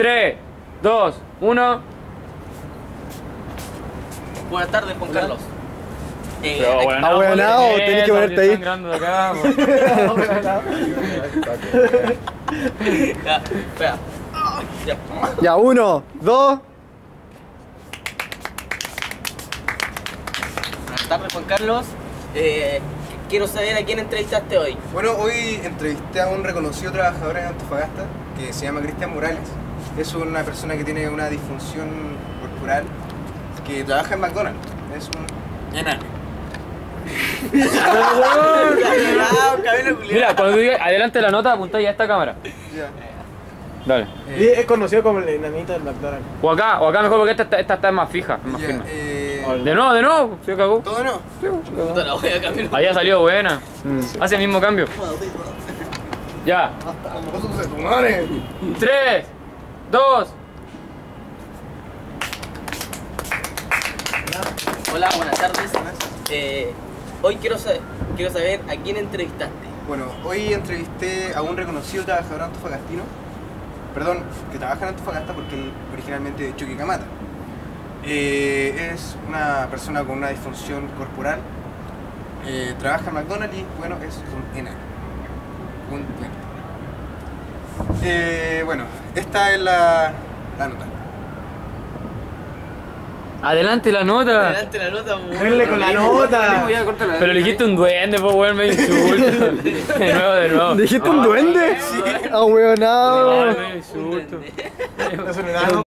3, 2, 1. Buenas tardes, Juan Carlos. Eh, Pero bueno, Ah, bueno, no, tenés que ponerte ahí. están grabando de acá. Ya, espera. Ya. Ya, uno, dos. Buenas tardes, Juan Carlos. Eh, quiero saber a quién entrevistaste hoy. Bueno, hoy entrevisté a un reconocido trabajador en Antofagasta que se llama Cristian Morales. Es una persona que tiene una disfunción corporal que trabaja en McDonald's. Es un enano. Mira, cuando digas adelante la nota, apuntáis a esta cámara. Ya. Dale. Y es conocido como el enanito del McDonald's. O acá, o acá mejor porque esta, está- esta está más fija, es más Ya, firme. eh, De nuevo, de nuevo, se cagó. ¿Todo no? Puta, la voy a cambiar. Ahí ha salido buena. Hace el mismo cambio. Ya. ¡Cosas de tu madre! 3, 2, Hola, buenas tardes. Eh, hoy quiero saber, quiero saber a quién entrevistaste. Bueno, hoy entrevisté a un reconocido trabajador antofagastino, perdón, que trabaja en Antofagasta porque él originalmente de Chuquicamata. Eh, es una persona con una disfunción corporal, eh, trabaja en McDonald's y bueno, es un enano. Un. Eh, bueno, esta es la, la nota. Adelante la nota. Adelante la nota, Denle con la nota. Pero le dijiste un duende, pues weón, me insulto. De nuevo, de nuevo. ¿Dijiste un duende? Ah, weón, No, no. me insulto.